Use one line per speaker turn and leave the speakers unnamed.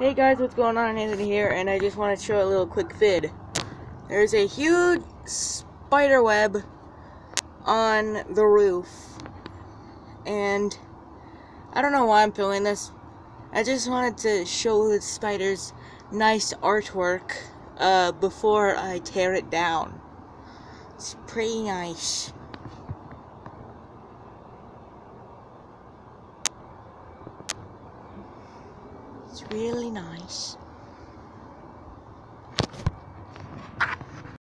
Hey guys, what's going on? Anthony here, and I just want to show a little quick vid. There's a huge spider web on the roof, and I don't know why I'm filming this. I just wanted to show the spiders nice artwork uh, before I tear it down. It's pretty nice. It's really nice.